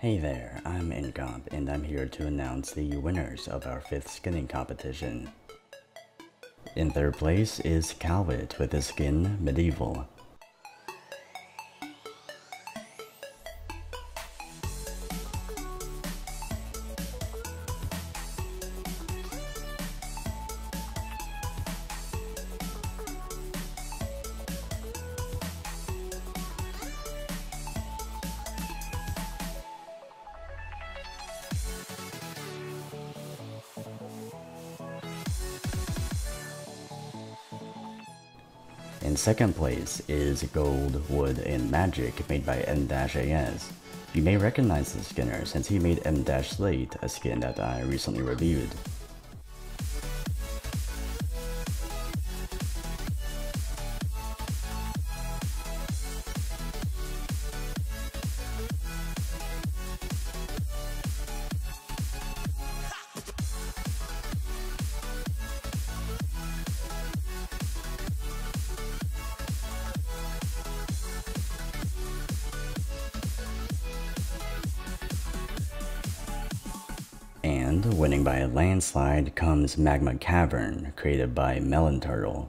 Hey there, I'm Incomp, and I'm here to announce the winners of our 5th skinning competition. In third place is Calvit with his skin Medieval. In second place is Gold, Wood, and Magic made by M-AS. You may recognize the skinner since he made M-Slate, a skin that I recently reviewed. And winning by a landslide comes Magma Cavern, created by Melon Turtle.